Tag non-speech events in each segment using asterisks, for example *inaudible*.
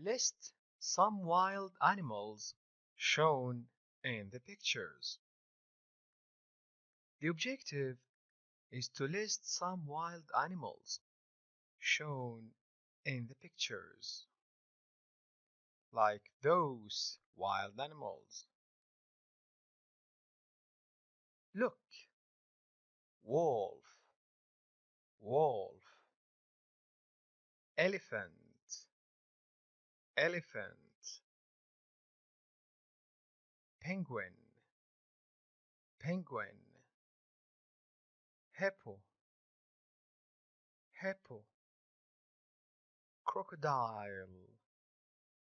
List some wild animals shown in the pictures. The objective is to list some wild animals shown in the pictures, like those wild animals. Look, wolf, wolf, elephant, elephant, penguin, penguin, hippo, hippo, crocodile,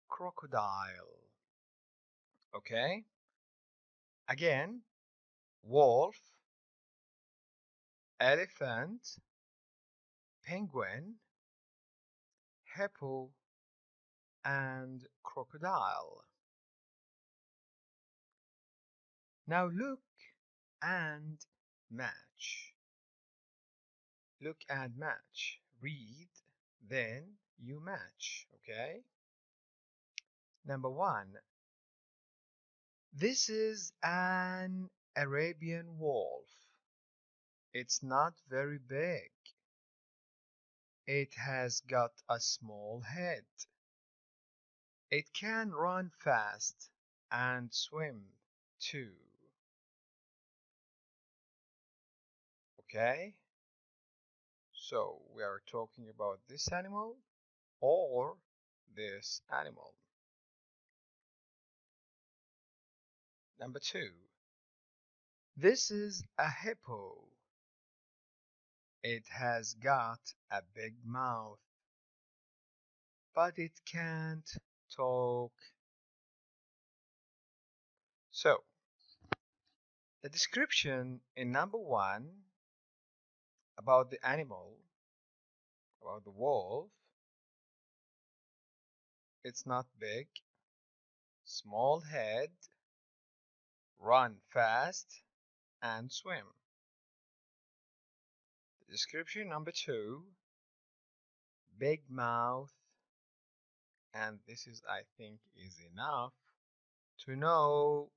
crocodile. Okay? Again, wolf, elephant, penguin, hippo, and crocodile. Now look and match. Look and match. Read, then you match, okay? Number one. This is an Arabian wolf. It's not very big. It has got a small head. It can run fast and swim too. Okay? So we are talking about this animal or this animal. Number two. This is a hippo. It has got a big mouth, but it can't talk. So, the description in number one about the animal, about the wolf, it's not big, small head, run fast, and swim. Description number two, big mouth, and this is I think is enough to know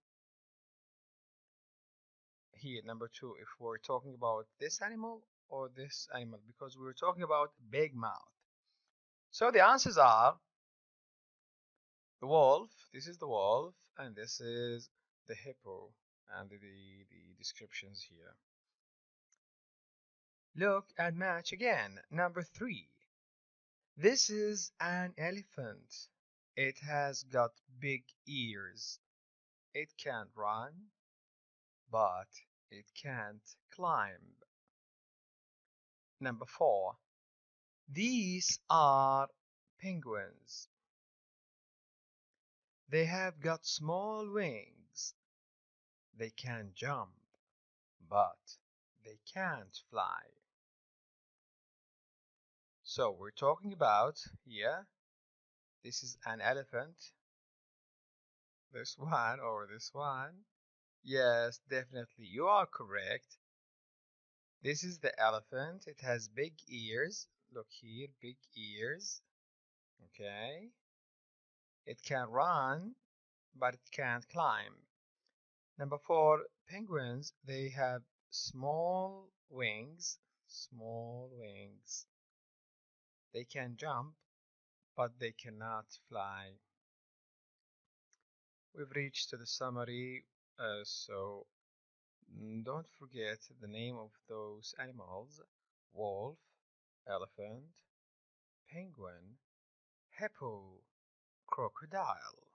here number two if we're talking about this animal or this animal because we were talking about big mouth. So the answers are the wolf this is the wolf and this is the hippo and the, the descriptions here. Look and match again. Number three this is an elephant. It has got big ears. It can run, but it can't climb. Number four. These are penguins. They have got small wings. They can jump, but they can't fly. So we're talking about here, this is an elephant. This *laughs* one or this one. Yes, definitely, you are correct. This is the elephant. It has big ears. Look here, big ears. Okay. It can run, but it can't climb. Number four, penguins, they have small wings, small wings. They can jump, but they cannot fly. We've reached to the summary, uh, so don't forget the name of those animals wolf, elephant, penguin, hippo, crocodile.